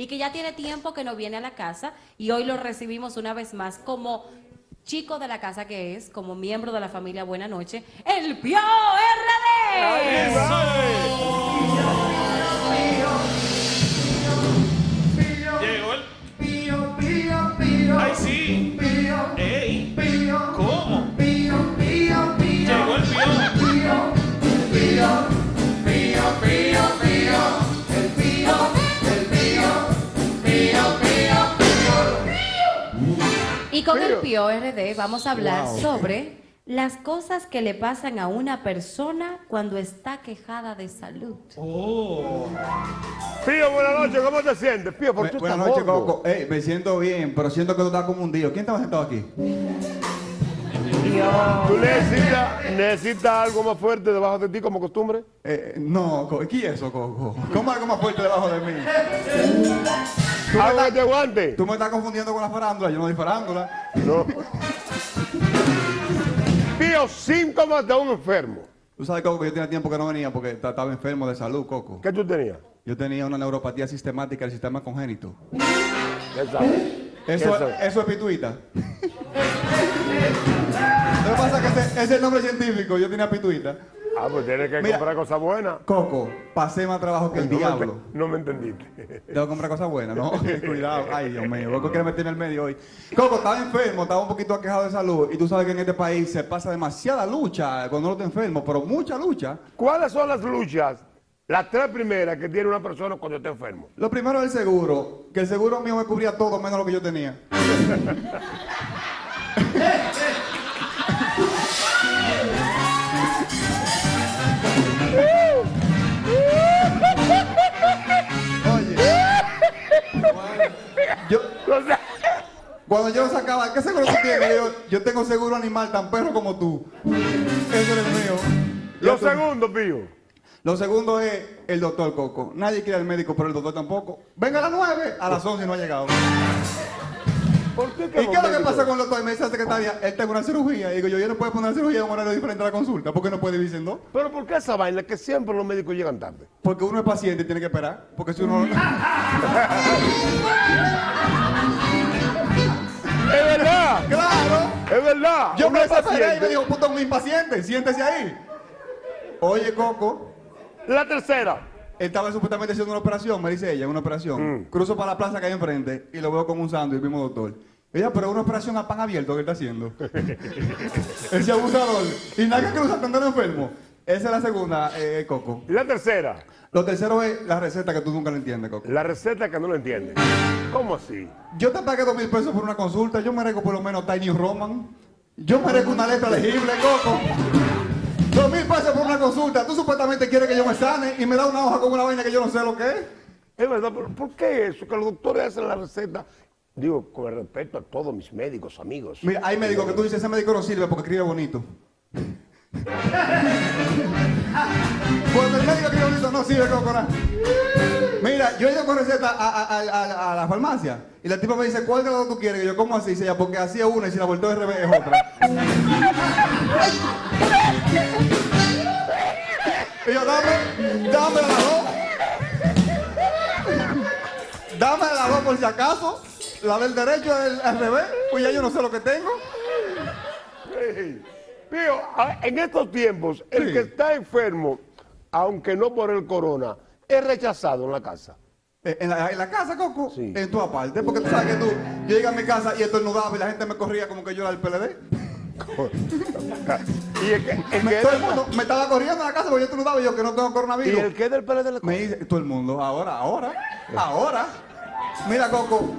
y que ya tiene tiempo que no viene a la casa y hoy lo recibimos una vez más como chico de la casa que es, como miembro de la familia Buena Noche, el Pio RD. Y con el Pio RD vamos a hablar sobre las cosas que le pasan a una persona cuando está quejada de salud. Pío, buenas noches, ¿cómo te sientes? Pío, ¿por qué tú Buenas noches? Coco. Ey, me siento bien, pero siento que tú estás como hundido. ¿Quién estaba sentado aquí? ¿Tú necesitas, algo más fuerte debajo de ti como costumbre? Eh, no, ¿qué es eso, Coco? ¿Cómo algo más fuerte debajo de mí? ¿Tú me, ¿Algo que te aguante? tú me estás confundiendo con la farándula. Yo no soy farándula. No. Pío, síntomas de un enfermo. Tú sabes, Coco, que yo tenía tiempo que no venía porque ta- estaba enfermo de salud, Coco. ¿Qué tú tenías? Yo tenía una neuropatía sistemática del sistema congénito. ¿Qué sabes? Eso, ¿Qué sabes? eso es pituita. Lo que pasa es que ese, es el nombre científico. Yo tenía pituita. Ah, pues tienes que Mira. comprar cosas buenas. Coco, pasé más trabajo que el No diablo. No me entendiste. Tengo que comprar cosas buenas, ¿no? Cuidado. Ay, Dios mío. Coco quiere meterme en el medio hoy. Coco, estaba enfermo, estaba un poquito aquejado de salud. Y tú sabes que en este país se pasa demasiada lucha cuando uno está enfermo, pero mucha lucha. ¿Cuáles son las luchas? Las tres primeras que tiene una persona cuando está enfermo. Lo primero es el seguro, que el seguro mío me cubría todo menos lo que yo tenía. yo, O sea, cuando yo sacaba, ¿qué seguro tú tienes? Yo, yo tengo seguro animal tan perro como tú. Eso es el mío. lo segundo, Pío. Lo segundo es el doctor Coco. Nadie quiere al médico, pero el doctor tampoco. Venga a las 9, a las 11 no ha llegado. ¿Por qué ¿Y qué es lo que pasa con el doctor? Y me dice la secretaria, él está en una cirugía. Y digo yo, yo no puedo poner cirugía en un horario diferente a la consulta. ¿Por qué no puede dividir en dos? Pero ¿por qué esa vaina que siempre los médicos llegan tarde? Porque uno es paciente y tiene que esperar. Porque si uno... ¡Es verdad! ¡Claro! ¡Es verdad! Yo me es desesperé y me dijo, puto, un impaciente, siéntese ahí. Oye, Coco, La tercera. estaba supuestamente haciendo una operación, me dice ella, una operación. Mm. Cruzo para la plaza que hay enfrente y lo veo con un sándwich, el mismo doctor. Ella, pero es una operación a pan abierto que está haciendo. Ese abusador. Y nada que cruza tanto enfermo. Esa es la segunda, eh, Coco. Y la tercera. Lo tercero es la receta que tú nunca la entiendes, Coco. La receta que no lo entiende. ¿Cómo así? Yo te pagué dos mil pesos por una consulta, yo merezco por lo menos Tiny Roman. Yo merezco una letra legible, Coco. Dos mil pesos por una consulta. Tú supuestamente quieres que yo me sane y me da una hoja con una vaina que yo no sé lo que es. Es verdad, pero ¿por qué eso? Que los doctores hacen la receta. Digo, con el respeto a todos mis médicos, amigos. Mira, hay médicos que tú dices, ese médico no sirve porque escribe bonito. Cuando el médico escribe bonito no sirve, Coco. nada. Mira, yo he ido con receta a, a- a- a- a la farmacia y la tipa me dice, ¿cuál dos tú quieres? Y yo, ¿cómo así? Dice ella, porque así es una y si la volteo de revés es otra. Y yo, dame, dame las dos. Dame las dos por si acaso. La del derecho es al revés, pues ya yo no sé lo que tengo. Pío, a- en estos tiempos, el Sí. que está enfermo, aunque no por el corona, es rechazado en la casa. Eh, En la, en la casa, Coco, Sí. en toda parte, porque tú sabes que tú, yo llegué a mi casa y estornudaba y la gente me corría como que yo era el PLD. Y el que, el Me- que todo el mundo me estaba corriendo en la casa porque yo estornudaba y yo que no tengo y coronavirus. el que del PLD le Me dice, todo el mundo, ahora, ahora, ahora. Mira, Coco,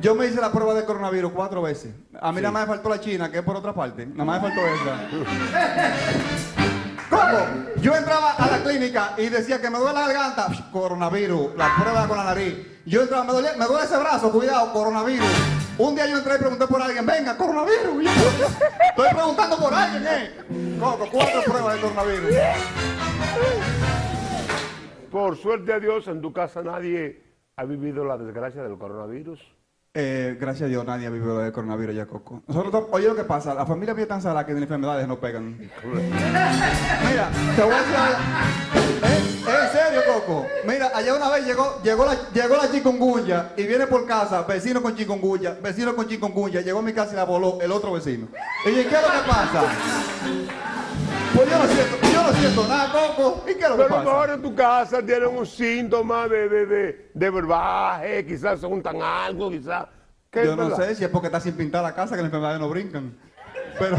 yo me hice la prueba de coronavirus cuatro veces. A mí nada más me faltó la China, que es por otra parte. Nada más me faltó esa. Coco, yo entraba a la clínica y decía que me duele la garganta, coronavirus, la prueba con la nariz. Yo entraba, me duele, me duele ese brazo, cuidado, coronavirus. Un día yo entré y pregunté por alguien, venga, coronavirus. Yo, estoy preguntando por alguien, eh. Coco, cuatro pruebas de coronavirus. Por suerte a Dios, en tu casa nadie ha vivido la desgracia del coronavirus. Eh, gracias a Dios nadie ha vivido el coronavirus ya, Coco. Nosotros, oye lo que pasa, la familia es tan sana que ni enfermedades no pegan. Mira, te voy a decir. Eh, En serio, Coco. Mira, allá una vez llegó, llegó la, llegó la chikungunya y viene por casa, vecino con chikungunya, vecino con chikungunya, llegó a mi casa y la voló el otro vecino. Y dije, ¿qué es lo que pasa? Pues yo no siento, siento nada, Coco. ¿Y qué es lo que Pero a lo pasa? mejor en tu casa tienen un síntoma de, de, de, de verbaje, quizás se juntan algo, quizás. ¿Qué Yo no verdad? sé si es porque está sin pintar la casa que las enfermedades no brincan. Pero,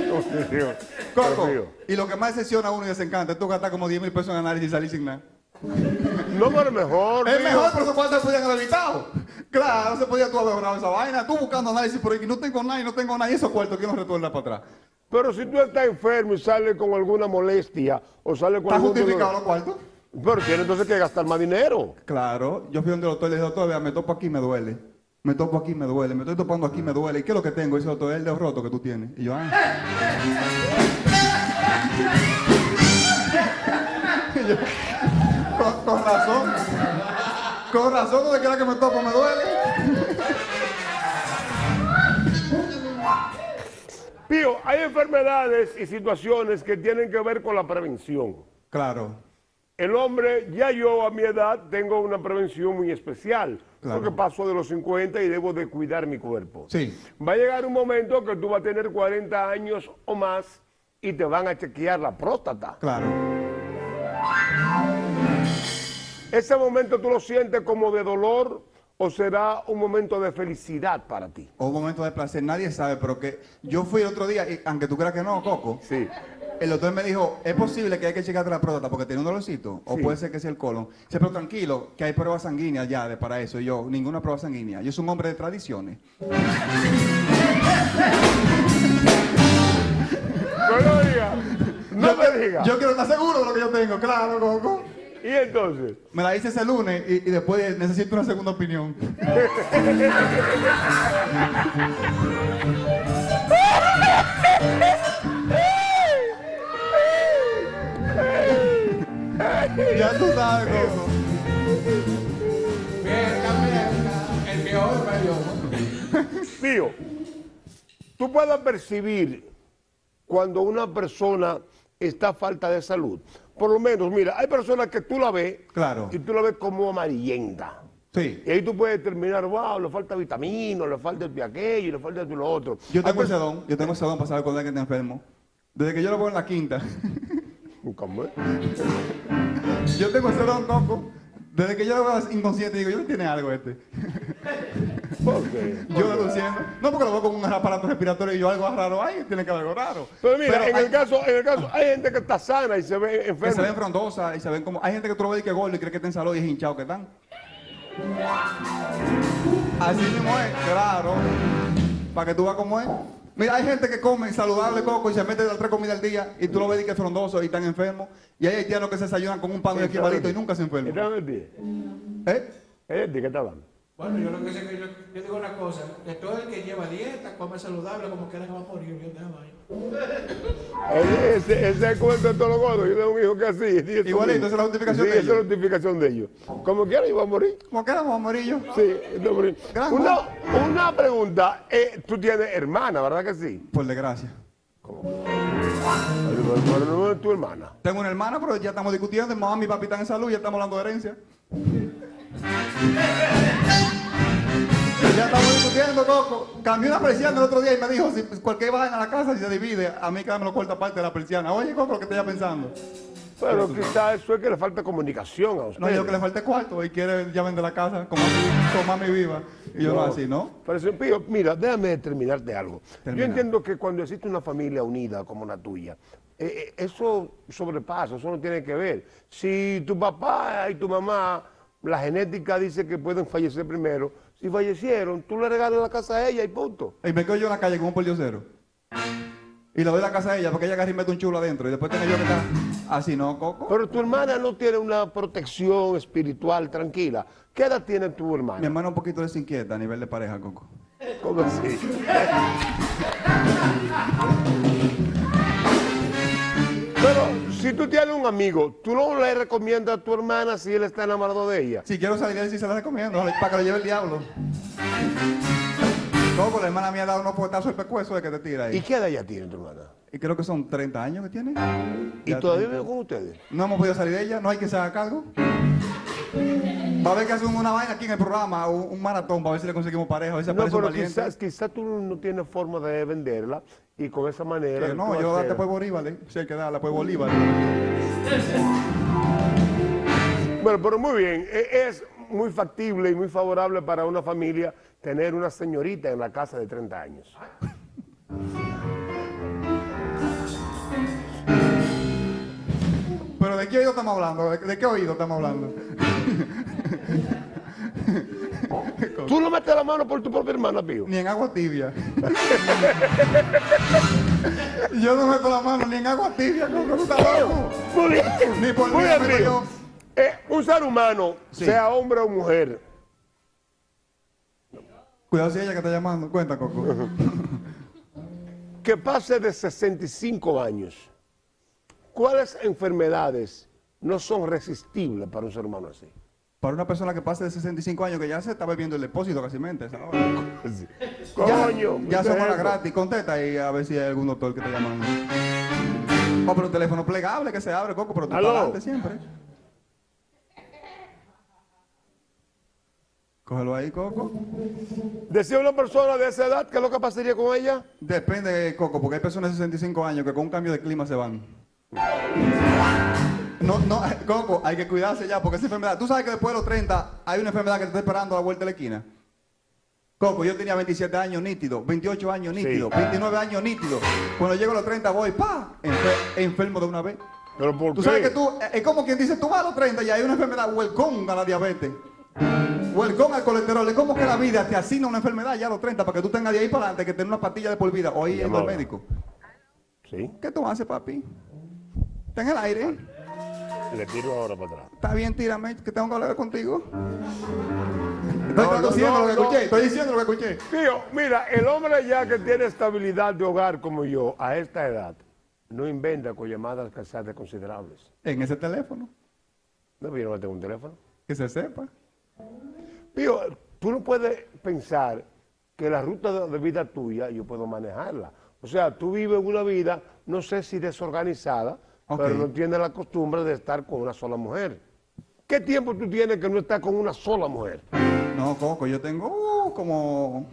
Dios mío, Coco, y lo que más decepciona a uno y desencanta es tú gastar como 10 mil pesos en análisis y salir sin nada. No, pero es mejor. Es mejor, pero esos cuartos se podían haber evitado. Claro, no se podía tú haber ahorrado esa vaina. Tú buscando análisis por ahí, no tengo nada y no tengo nada. Y esos cuartos, ¿quién los retorna para atrás? Pero si tú estás enfermo y sales con alguna molestia o sales con ¿Está algún justificado dolor- los cuartos? Pero tiene entonces que gastar más dinero. Claro, yo fui donde el doctor y le dije, doctor, vea, me topo aquí, me duele. Me topo aquí, me duele. Me estoy topando aquí, me duele. ¿Y qué es lo que tengo? Dice el doctor, el dedo roto que tú tienes. Y yo, ah. Y yo, con, con razón. Con razón, donde quiera que me topo, me duele. Pío, hay enfermedades y situaciones que tienen que ver con la prevención. Claro. El hombre, ya yo a mi edad tengo una prevención muy especial, Claro. porque paso de los 50 y debo de cuidar mi cuerpo. Sí. Va a llegar un momento que tú vas a tener 40 años o más y te van a chequear la próstata. Claro. ¿Ese momento tú lo sientes como de dolor o será un momento de felicidad para ti? O un momento de placer, nadie sabe, pero que yo fui el otro día, y aunque tú creas que no, Coco, Sí. el doctor me dijo, es posible que hay que checarte la próstata porque tiene un dolorcito, o Sí. puede ser que sea el colon. Dice, pero tranquilo, que hay pruebas sanguíneas ya de para eso. Y yo, ninguna prueba sanguínea. Yo soy un hombre de tradiciones. No lo diga. No yo, me diga. Yo quiero estar seguro de lo que yo tengo, claro, Coco. Y entonces, Me la hice ese lunes y, y después necesito una segunda opinión. ya tú sabes, Coco. El viejo. Pío, tú puedes percibir cuando una persona está falta de salud. Por lo menos, mira, hay personas que tú la ves Claro. y tú la ves como amarillenta. Sí. Y ahí tú puedes determinar, wow, le falta vitamina, le falta esto y aquello, le falta y lo otro. Yo tengo ese don, yo tengo ese don para saber cuando alguien está enfermo. Desde que yo lo veo en la quinta. Yo tengo ese don, Coco. Desde que yo lo veo inconsciente, digo, yo no tiene algo este. ¿Por qué? Yo deduciendo. No, porque lo veo con un aparato respiratorio y yo algo raro ahí, tiene que haber algo raro. Pero mira, en, hay- el caso, en el caso, hay gente que está sana y se ve que se enferma. ven frondosas y se ven como. Hay gente que tú lo ves y que es gordo y cree que está en salud y es hinchado que están. Así mismo es, claro. Para que tú veas cómo es. Mira, hay gente que come saludable coco y se mete de tres comidas al día y tú lo ves y que es frondoso y están enfermos. Y hay haitianos que se desayunan con un pan de equivalito y nunca se enferman. ¿Está en ti? ¿Eh? ¿Es de qué está hablando? Bueno, yo lo que sé que yo, yo digo una cosa, que todo el que lleva dieta, come saludable, como quiera que va a morir, deja vaina. Ese, ese, ese es el cuento de todos los gordos. Yo tengo un hijo que así. sí, Igualito, esa es la justificación sí, de esa es ellos. la justificación de ellos. Como quiera, yo voy a morir. ¿Cómo quedamos, amarillo? Sí, yo voy a morir. Una, una pregunta. eh, tú tienes hermana, ¿verdad que sí? Por desgracia. Pero, pero no es tu hermana. Tengo una hermana, pero ya estamos discutiendo. Mamá y mi papi están en salud y ya estamos hablando de herencia. Ya estamos discutiendo, Coco. Cambió una persiana el otro día y me dijo, si cualquier vaina en la casa si se divide, a mí cada me lo corta parte de la persiana. Oye, Coco, lo que ya pensando. Pero quizás eso es que le falta comunicación a usted. No, yo que le falte cuarto y quiere ya vender la casa con mami viva. Y yo no, así, ¿no? Pero, señor Pío, mira, déjame determinarte algo. Termina. Yo entiendo que cuando existe una familia unida como la tuya, eh, eh, eso sobrepasa, eso no tiene que ver. Si tu papá y tu mamá, la genética dice que pueden fallecer primero, si fallecieron, tú le regalas la casa a ella y punto. Y me quedo yo en la calle con un pordiosero. Y le doy la casa a ella porque ella agarra y mete un chulo adentro. Y después tengo yo que estar así, ¿no, Coco? Pero tu hermana no tiene una protección espiritual tranquila. ¿Qué edad tiene tu Mi hermana? un poquito desinquieta a nivel de pareja, Coco. ¿Cómo así? si tú tienes un amigo, ¿tú no le recomiendas a tu hermana si él está enamorado de ella? Si quiero salir de él, sí se la recomiendo, para que lo lleve el diablo. Coco, la hermana mía ha dado unos puestazos el pecueso de que te tira ¿Y ahí. qué edad ya tiene tu hermana? Y creo que son 30 años que tiene. ¿Y Ya todavía 30. vive con ustedes? No hemos podido salir de ella, no hay que se haga cargo. Va a haber que hacer una vaina aquí en el programa, un, un maratón, para ver si le conseguimos pareja, a ver si No, un pero valiente. quizás, quizás tú no tienes forma de venderla y con esa manera... Que no, yo date pues Bolívar, ¿eh? Si hay que darla pues Bolívar. Bueno, pero muy bien, e- es muy factible y muy favorable para una familia tener una señorita en la casa de 30 años. Pero ¿de qué oído estamos hablando? ¿De, de qué oído estamos hablando? Tú no metes la mano por tu propia hermana, Pío. Ni en agua tibia. yo no meto la mano ni en agua tibia, Coco, tú estás loco. Muy bien. Ni por Muy bien, Pío. yo. Eh, un ser humano, Sí. sea hombre o mujer, Cuidado si ella que está llamando. Cuenta, Coco. que pase de 65 años, ¿cuáles enfermedades no son resistibles para un ser humano así? Para una persona que pase de 65 años que ya se está bebiendo el depósito casi mente. Coño, Ya se muchacho. muera gratis. Contesta y a ver si hay algún doctor que te llamando. Oh, pero un teléfono plegable que se abre, Coco, pero tú adelante siempre. Cógelo ahí, Coco. Decía una persona de esa edad, ¿qué es lo que pasaría con ella? Depende, Coco, porque hay personas de 65 años que con un cambio de clima se van. No, no, Coco, hay que cuidarse ya porque esa enfermedad. Tú sabes que después de los 30 hay una enfermedad que te está esperando a la vuelta de la esquina. Coco, yo tenía 27 años nítido, 28 años nítido, 29 años nítido. Cuando llego a los 30 voy, pa, enfer- enfermo de una vez. Pero ¿por Tú qué? sabes que tú, es como quien dice, tú vas a los 30 y hay una enfermedad, welcome a la diabetes. Welcome al colesterol. Es como que la vida te asigna una enfermedad ya a los 30 para que tú tengas de ahí para adelante que tener una pastilla de por vida yendo al amor. médico. Sí, ¿Qué tú haces, papi? Está en el aire. Le tiro ahora para atrás. Está bien, tírame, que tengo que hablar contigo. Estoy No, no, traduciendo no, lo que no. escuché, estoy diciendo lo que escuché. Tío, mira, el hombre ya que tiene estabilidad de hogar como yo, a esta edad, no inventa con llamadas casadas considerables. En ese teléfono, No, pero yo no tengo un teléfono. que se sepa. Pío, tú no puedes pensar que la ruta de, de vida tuya yo puedo manejarla. O sea, tú vives una vida, no sé si desorganizada, Pero no tienes la costumbre de estar con una sola mujer. ¿Qué tiempo tú tienes que no estás con una sola mujer? No, Coco, yo tengo uh, como...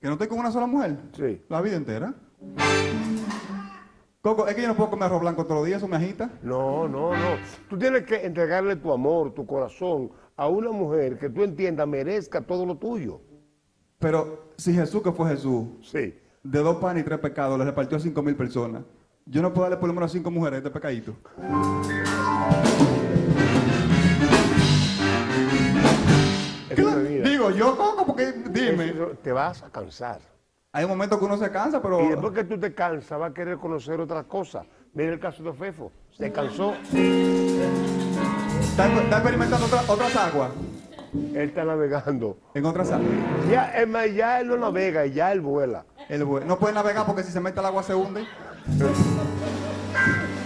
Que no estoy con una sola mujer. Sí. La vida entera. Coco, es que yo no puedo comer arroz blanco todos los días, eso me agita. No, no, no. Tú tienes que entregarle tu amor, tu corazón a una mujer que tú entiendas merezca todo lo tuyo. Pero si Jesús, que fue Jesús, Sí. de dos panes y tres pecados, le repartió a cinco mil personas, yo no puedo darle por lo menos a cinco mujeres este pecadito. Digo, yo, Coco, porque dime. Eso Te vas a cansar. Hay un momento que uno se cansa, pero... Y después que tú te cansas, vas a querer conocer otras cosas. Mira el caso de Fefo. Se cansó, Está, está experimentando otra- otras aguas. él está navegando. En otras aguas. Ya, es más, ya él no navega, ya él vuela. El bue- no puede navegar porque si se mete al agua se hunde.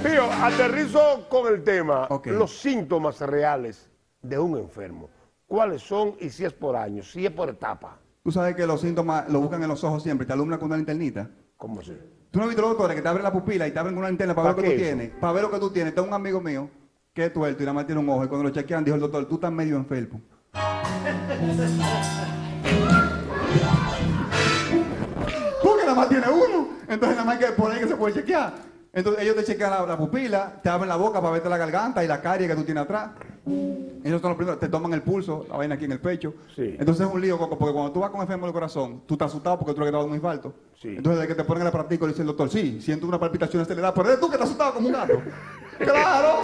Pío, aterrizo con el tema. Los síntomas reales de un enfermo. ¿Cuáles son y si es por año, si es por etapa? Tú sabes que los síntomas lo buscan en los ojos siempre, te alumbran con una linternita. ¿Cómo así? Tú no has visto los doctores que te abren la pupila y te abren con una linterna para ver ¿Para lo que tú eso? tienes. Para ver lo que tú tienes. Tengo un amigo mío que es tuerto y nada más tiene un ojo. Y cuando lo chequean, dijo el doctor, tú estás medio enfermo. Entonces nada más que poner que se puede chequear. Entonces ellos te chequean la, la pupila, te abren la boca para verte la garganta y la carie que tú tienes atrás. Ellos son los primeros, te toman el pulso, la vaina aquí en el pecho. Sí. Entonces es un lío, Coco, porque cuando tú vas con enfermo del corazón, tú estás asustado porque tú le has dado un infarto. Sí. Entonces, desde que te ponen la práctica, le dice el doctor, sí, siento una palpitación aceleradada, pero eres tú que estás asustado como un gato. ¡Claro!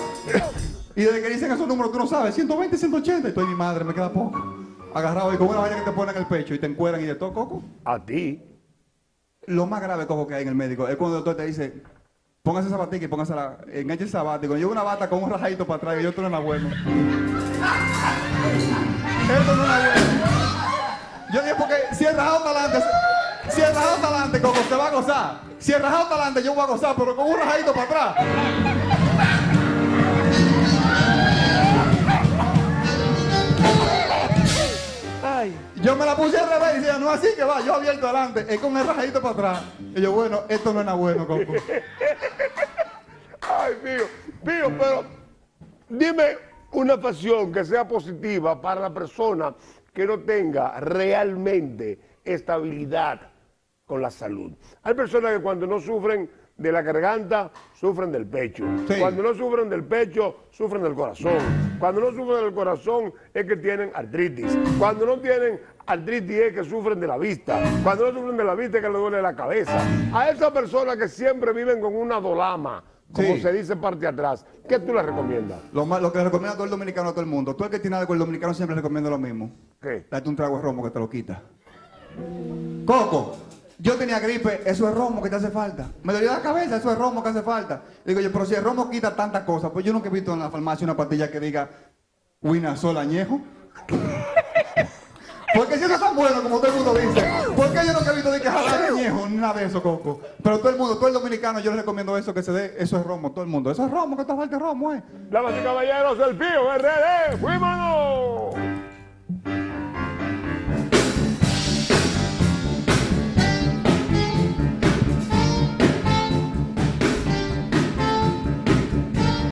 Y desde que dicen esos números, tú no sabes, 120, 180, y estoy mi madre, me queda poco. Agarrado y con una vaina que te ponen en el pecho y te encueran y de todo, Coco. A ti. Lo más grave, Coco, que hay en el médico es cuando el doctor te dice, póngase esa batica y póngase la, enganche esa bata. Y cuando lleva una bata con un rajadito para atrás y yo, esto no nada bueno. Esto no nada bueno. Yo dije, porque si el rajado está adelante, si el rajado está adelante, Coco, se va a gozar. Si el rajado está adelante, yo voy a gozar, pero con un rajadito para atrás. Así que va, yo abierto adelante, es con el rajadito para atrás. Y yo, bueno, esto no es nada bueno, Coco. Ay, Pío, Pío, pero dime una pasión que sea positiva para la persona que no tenga realmente estabilidad con la salud. Hay personas que cuando no sufren de la garganta, sufren del pecho. Sí. Cuando no sufren del pecho, sufren del corazón. Cuando no sufren del corazón es que tienen artritis. Cuando no tienen artritis es que sufren de la vista. Cuando no sufren de la vista es que les duele la cabeza. A esas personas que siempre viven con una dolama, como Sí. se dice parte atrás, ¿qué tú les recomiendas? Lo, que le recomiendo a todo el dominicano, a todo el mundo. Tú el que tiene algo con el dominicano siempre le recomiendo lo mismo. ¿Qué? Date un trago de romo que te lo quita. Coco, yo tenía gripe, eso es romo que te hace falta. Me dolía la cabeza, eso es romo que hace falta. Digo yo, pero si el romo quita tantas cosas, pues yo nunca he visto en la farmacia una pastilla que diga Winazol añejo. Porque si eso es tan bueno como todo el mundo dice, ¿por qué yo nunca he visto de que jarabe añejo? Ni nada de eso, Coco. Pero todo el mundo, todo el dominicano, yo les recomiendo eso que se dé, eso es romo, todo el mundo. Eso es romo, que te falta romo, eh. Damas y caballeros, el Pío RD, ¡fuímonos!